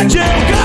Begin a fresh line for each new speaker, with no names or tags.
I do.